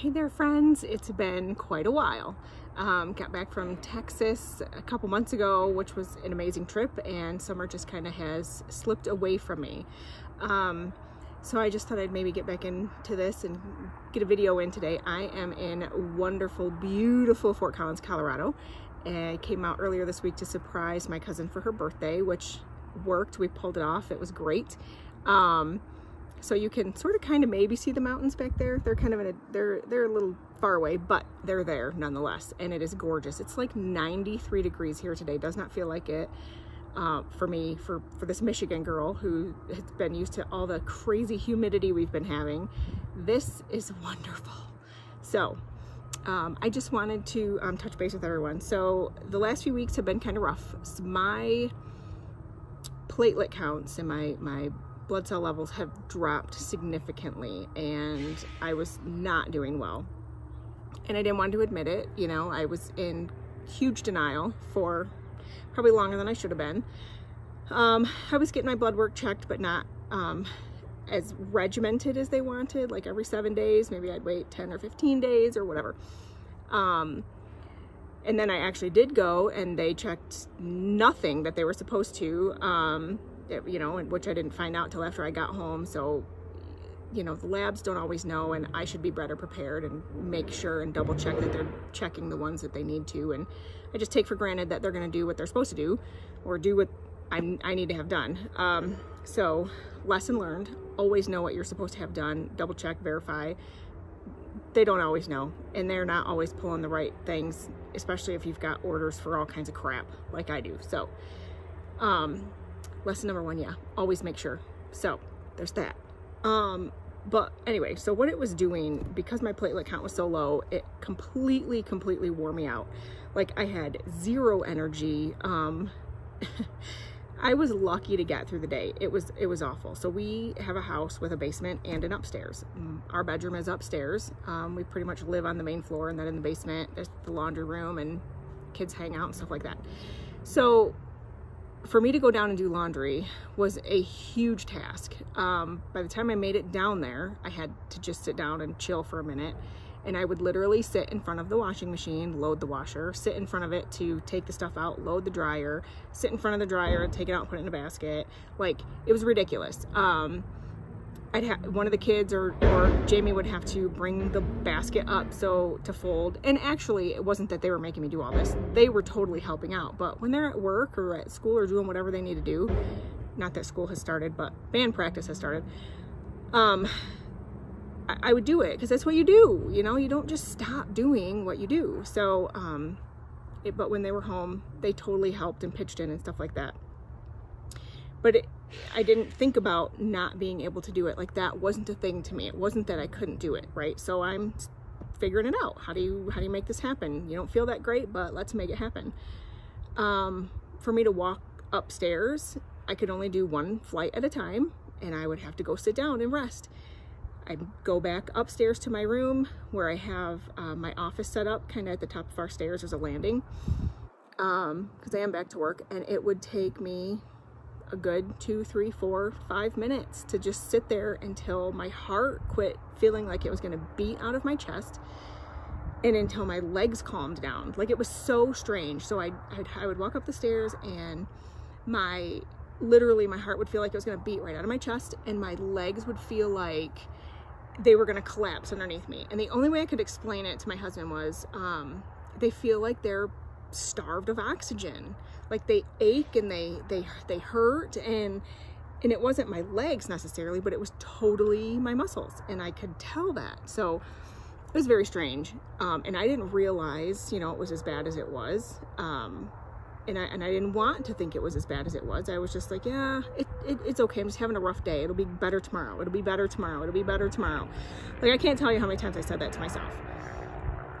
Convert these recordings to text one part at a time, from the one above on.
Hey there friends, it's been quite a while. Um, got back from Texas a couple months ago, which was an amazing trip and summer just kind of has slipped away from me. Um, so I just thought I'd maybe get back into this and get a video in today. I am in wonderful, beautiful Fort Collins, Colorado. I came out earlier this week to surprise my cousin for her birthday, which worked. We pulled it off. It was great. Um, so you can sort of kind of maybe see the mountains back there. They're kind of in a, they're, they're a little far away, but they're there nonetheless. And it is gorgeous. It's like 93 degrees here today. Does not feel like it uh, for me, for, for this Michigan girl who has been used to all the crazy humidity we've been having. This is wonderful. So um, I just wanted to um, touch base with everyone. So the last few weeks have been kind of rough. So my platelet counts and my, my blood cell levels have dropped significantly and I was not doing well. And I didn't want to admit it. You know, I was in huge denial for probably longer than I should have been. Um, I was getting my blood work checked, but not um, as regimented as they wanted, like every seven days. Maybe I'd wait 10 or 15 days or whatever. Um, and then I actually did go and they checked nothing that they were supposed to. Um, you know, which I didn't find out till after I got home. So, you know, the labs don't always know and I should be better prepared and make sure and double check that they're checking the ones that they need to. And I just take for granted that they're going to do what they're supposed to do or do what I'm, i need to have done. Um, so lesson learned, always know what you're supposed to have done, double check, verify. They don't always know and they're not always pulling the right things, especially if you've got orders for all kinds of crap like I do. So, um, lesson number one, yeah, always make sure. So there's that. Um, but anyway, so what it was doing, because my platelet count was so low, it completely, completely wore me out. Like I had zero energy. Um, I was lucky to get through the day. It was it was awful. So we have a house with a basement and an upstairs. Mm, our bedroom is upstairs. Um, we pretty much live on the main floor and then in the basement there's the laundry room and kids hang out and stuff like that. So for me to go down and do laundry was a huge task. Um, by the time I made it down there, I had to just sit down and chill for a minute. And I would literally sit in front of the washing machine, load the washer, sit in front of it to take the stuff out, load the dryer, sit in front of the dryer, and take it out, and put it in a basket. Like, it was ridiculous. Um, I'd one of the kids or, or Jamie would have to bring the basket up so to fold. And actually it wasn't that they were making me do all this. They were totally helping out. But when they're at work or at school or doing whatever they need to do, not that school has started, but band practice has started. Um, I, I would do it because that's what you do. You know, you don't just stop doing what you do. So, um, it, but when they were home, they totally helped and pitched in and stuff like that. But it, I didn't think about not being able to do it. Like that wasn't a thing to me. It wasn't that I couldn't do it, right? So I'm figuring it out. How do you how do you make this happen? You don't feel that great, but let's make it happen. Um, for me to walk upstairs, I could only do one flight at a time, and I would have to go sit down and rest. I'd go back upstairs to my room where I have uh, my office set up, kind of at the top of our stairs. There's a landing because um, I am back to work, and it would take me a good two, three, four, five minutes to just sit there until my heart quit feeling like it was going to beat out of my chest and until my legs calmed down. Like it was so strange. So I, I'd, I would walk up the stairs and my, literally my heart would feel like it was going to beat right out of my chest and my legs would feel like they were going to collapse underneath me. And the only way I could explain it to my husband was, um, they feel like they're starved of oxygen. Like they ache and they they they hurt and and it wasn't my legs necessarily, but it was totally my muscles and I could tell that. So it was very strange. Um, and I didn't realize, you know, it was as bad as it was. Um, and I, and I didn't want to think it was as bad as it was. I was just like, yeah, it, it, it's okay. I'm just having a rough day. It'll be better tomorrow. It'll be better tomorrow. It'll be better tomorrow. Like, I can't tell you how many times I said that to myself.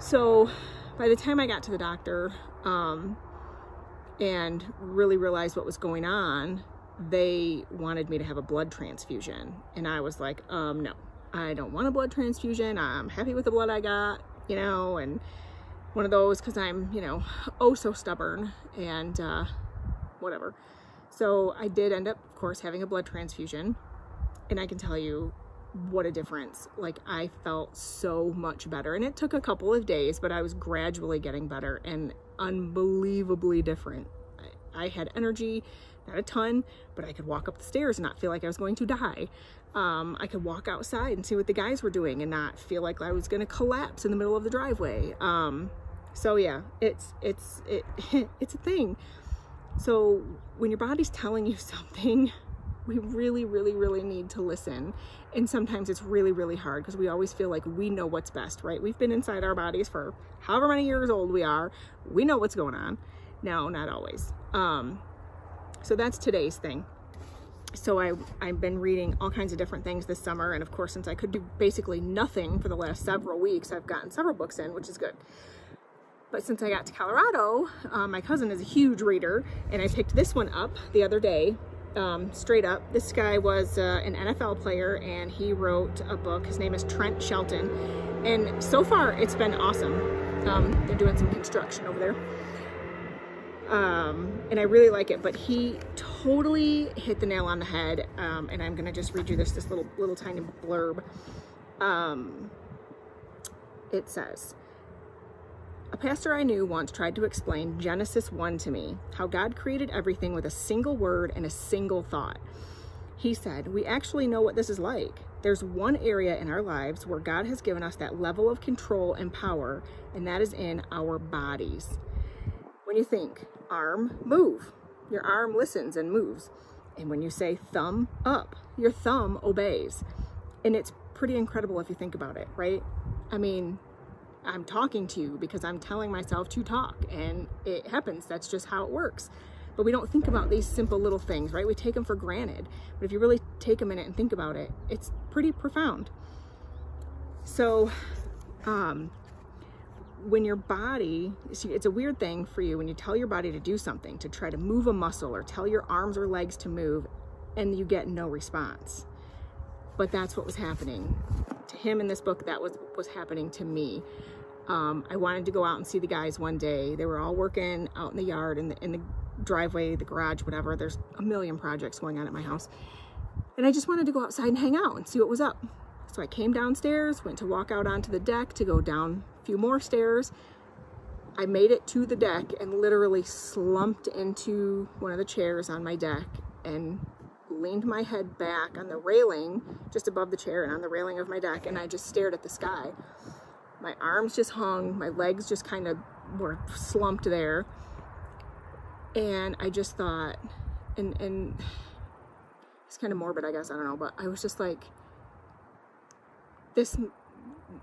So by the time I got to the doctor um, and really realized what was going on, they wanted me to have a blood transfusion. And I was like, um, no, I don't want a blood transfusion. I'm happy with the blood I got, you know, and one of those because I'm, you know, oh so stubborn and uh, whatever. So I did end up, of course, having a blood transfusion. And I can tell you, what a difference. Like I felt so much better. And it took a couple of days, but I was gradually getting better and unbelievably different. I, I had energy, not a ton, but I could walk up the stairs and not feel like I was going to die. Um, I could walk outside and see what the guys were doing and not feel like I was going to collapse in the middle of the driveway. Um, so yeah, it's, it's, it, it's a thing. So when your body's telling you something, we really, really, really need to listen. And sometimes it's really, really hard because we always feel like we know what's best, right? We've been inside our bodies for however many years old we are. We know what's going on. No, not always. Um, so that's today's thing. So I, I've been reading all kinds of different things this summer. And of course, since I could do basically nothing for the last several weeks, I've gotten several books in, which is good. But since I got to Colorado, um, my cousin is a huge reader, and I picked this one up the other day um, straight up. This guy was uh, an NFL player and he wrote a book. His name is Trent Shelton. And so far, it's been awesome. Um, they're doing some construction over there. Um, and I really like it, but he totally hit the nail on the head. Um, and I'm gonna just read you this, this little, little tiny blurb. Um, it says, a pastor I knew once tried to explain Genesis 1 to me, how God created everything with a single word and a single thought. He said, We actually know what this is like. There's one area in our lives where God has given us that level of control and power, and that is in our bodies. When you think, arm, move, your arm listens and moves. And when you say thumb up, your thumb obeys. And it's pretty incredible if you think about it, right? I mean, I'm talking to you because I'm telling myself to talk and it happens. That's just how it works. But we don't think about these simple little things, right? We take them for granted. But if you really take a minute and think about it, it's pretty profound. So, um, when your body, it's a weird thing for you when you tell your body to do something, to try to move a muscle or tell your arms or legs to move, and you get no response. But that's what was happening to him in this book. That was was happening to me. Um, I wanted to go out and see the guys one day. They were all working out in the yard, in the, in the driveway, the garage, whatever. There's a million projects going on at my house. And I just wanted to go outside and hang out and see what was up. So I came downstairs, went to walk out onto the deck to go down a few more stairs. I made it to the deck and literally slumped into one of the chairs on my deck and leaned my head back on the railing just above the chair and on the railing of my deck and I just stared at the sky my arms just hung, my legs just kind of were slumped there. And I just thought, and, and it's kind of morbid, I guess, I don't know, but I was just like, this,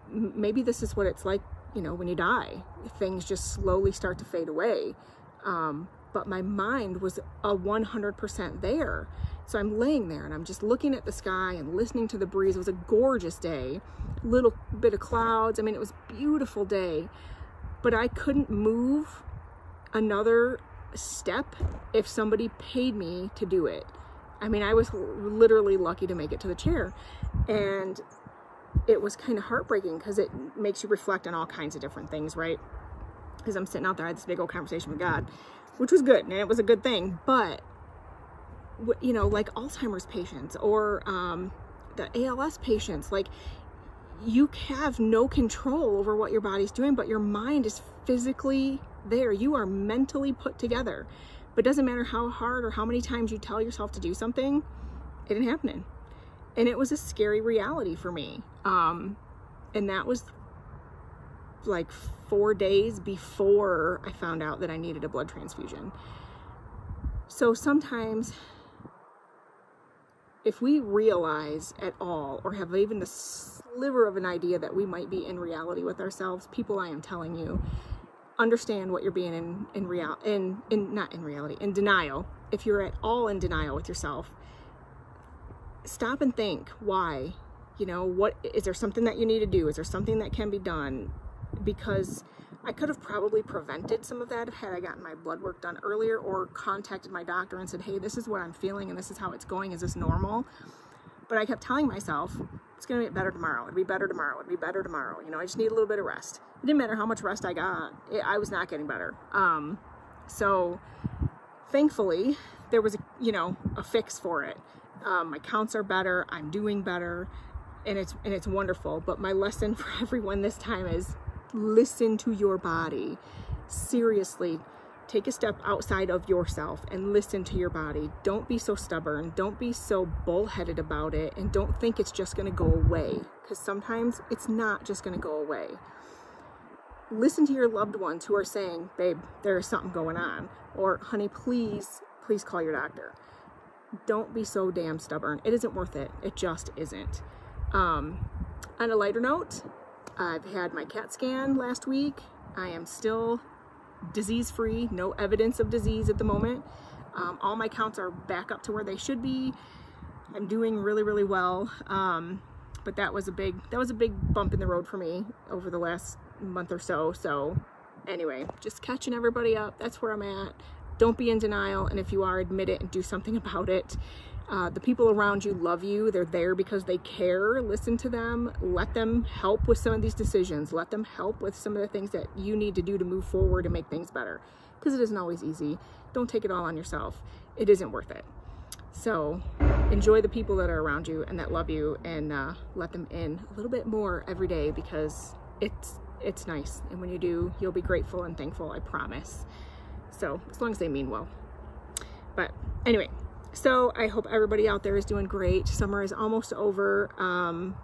maybe this is what it's like, you know, when you die. Things just slowly start to fade away. Um, but my mind was a 100% there. So I'm laying there and I'm just looking at the sky and listening to the breeze. It was a gorgeous day, little bit of clouds. I mean, it was beautiful day, but I couldn't move another step if somebody paid me to do it. I mean, I was literally lucky to make it to the chair. And it was kind of heartbreaking because it makes you reflect on all kinds of different things, right? Because I'm sitting out there, I had this big old conversation with God, which was good and it was a good thing. But you know, like Alzheimer's patients or um, the ALS patients, like you have no control over what your body's doing, but your mind is physically there. You are mentally put together. But doesn't matter how hard or how many times you tell yourself to do something, it ain't happening. And it was a scary reality for me. Um, and that was like four days before I found out that I needed a blood transfusion. So sometimes if we realize at all or have even the sliver of an idea that we might be in reality with ourselves, people I am telling you, understand what you're being in in real in in not in reality, in denial. If you're at all in denial with yourself, stop and think why. You know, what is there something that you need to do? Is there something that can be done? Because I could have probably prevented some of that had I gotten my blood work done earlier or contacted my doctor and said, hey, this is what I'm feeling and this is how it's going. Is this normal? But I kept telling myself, it's going to get better tomorrow. It'll be better tomorrow. It'll be better tomorrow. You know, I just need a little bit of rest. It didn't matter how much rest I got. It, I was not getting better. Um, so thankfully, there was, a, you know, a fix for it. Um, my counts are better. I'm doing better. and it's and it's wonderful. But my lesson for everyone this time is listen to your body. Seriously, take a step outside of yourself and listen to your body. Don't be so stubborn. Don't be so bullheaded about it. And don't think it's just going to go away because sometimes it's not just going to go away. Listen to your loved ones who are saying, babe, there's something going on. Or, honey, please, please call your doctor. Don't be so damn stubborn. It isn't worth it. It just isn't. Um, on a lighter note, I've had my CAT scan last week. I am still disease free, no evidence of disease at the moment. Um, all my counts are back up to where they should be. I'm doing really, really well. Um, but that was a big, that was a big bump in the road for me over the last month or so. So anyway, just catching everybody up. That's where I'm at. Don't be in denial. And if you are, admit it and do something about it. Uh, the people around you love you. They're there because they care. Listen to them. Let them help with some of these decisions. Let them help with some of the things that you need to do to move forward and make things better. Because it isn't always easy. Don't take it all on yourself. It isn't worth it. So enjoy the people that are around you and that love you and uh, let them in a little bit more every day because it's it's nice. And when you do, you'll be grateful and thankful, I promise. So as long as they mean well. But anyway, so I hope everybody out there is doing great. Summer is almost over. Um,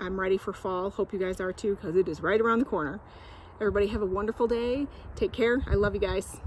I'm ready for fall. Hope you guys are too because it is right around the corner. Everybody have a wonderful day. Take care. I love you guys.